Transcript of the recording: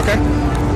Okay.